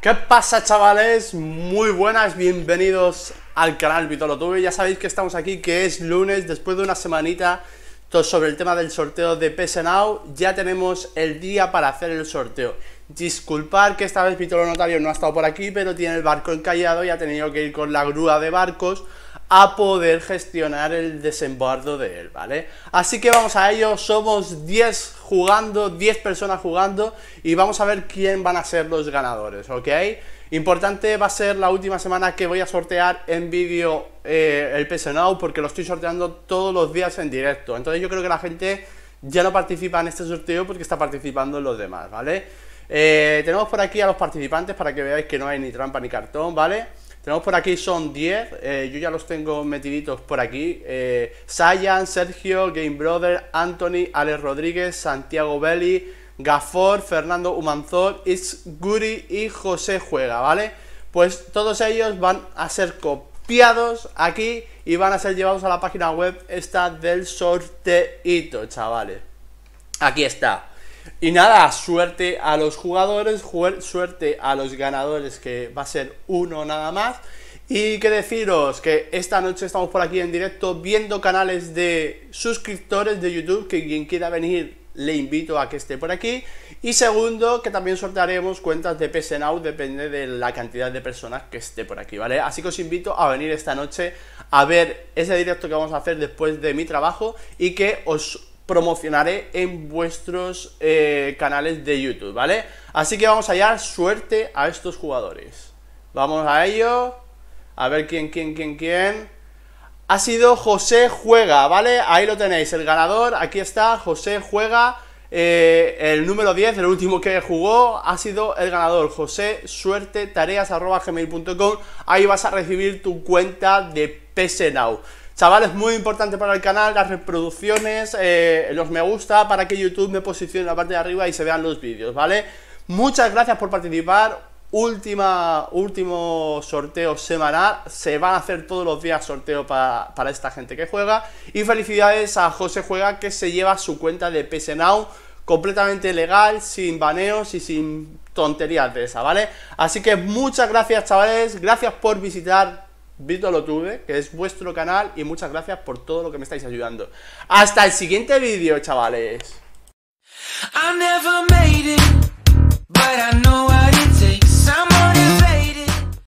¿Qué pasa chavales? Muy buenas, bienvenidos al canal Vitolotube Ya sabéis que estamos aquí, que es lunes, después de una semanita sobre el tema del sorteo de PS Now Ya tenemos el día para hacer el sorteo. Disculpar que esta vez Vitolo Notario no ha estado por aquí, pero tiene el barco encallado y ha tenido que ir con la grúa de barcos a poder gestionar el desembarco de él, ¿vale? Así que vamos a ello, somos 10 jugando, 10 personas jugando y vamos a ver quién van a ser los ganadores, ¿ok? Importante va a ser la última semana que voy a sortear en vídeo eh, el PS Now porque lo estoy sorteando todos los días en directo, entonces yo creo que la gente ya no participa en este sorteo porque está participando en los demás, ¿vale? Eh, tenemos por aquí a los participantes para que veáis que no hay ni trampa ni cartón, ¿vale? Tenemos por aquí, son 10, eh, yo ya los tengo metiditos por aquí. Eh, Sayan, Sergio, Game Brother, Anthony, Alex Rodríguez, Santiago Belli, Gafor, Fernando Humanzor, It's Guri y José Juega, ¿vale? Pues todos ellos van a ser copiados aquí y van a ser llevados a la página web esta del sorteito, chavales. Aquí está. Y nada, suerte a los jugadores, suerte a los ganadores, que va a ser uno nada más. Y que deciros que esta noche estamos por aquí en directo viendo canales de suscriptores de YouTube, que quien quiera venir le invito a que esté por aquí. Y segundo, que también sortearemos cuentas de PS Now, depende de la cantidad de personas que esté por aquí, ¿vale? Así que os invito a venir esta noche a ver ese directo que vamos a hacer después de mi trabajo y que os promocionaré en vuestros eh, canales de YouTube, ¿vale? Así que vamos allá, suerte a estos jugadores. Vamos a ello, a ver quién, quién, quién, quién. Ha sido José Juega, ¿vale? Ahí lo tenéis, el ganador, aquí está, José Juega, eh, el número 10, el último que jugó, ha sido el ganador, José Suerte Tareas gmail.com ahí vas a recibir tu cuenta de PS Now. Chavales, muy importante para el canal, las reproducciones, eh, los me gusta para que YouTube me posicione en la parte de arriba y se vean los vídeos, ¿vale? Muchas gracias por participar. Última, último sorteo semanal. Se van a hacer todos los días sorteo para, para esta gente que juega. Y felicidades a José Juega que se lleva su cuenta de PS Now completamente legal, sin baneos y sin tonterías de esa, ¿vale? Así que muchas gracias chavales, gracias por visitar Vito lo tuve, que es vuestro canal y muchas gracias por todo lo que me estáis ayudando. Hasta el siguiente vídeo, chavales.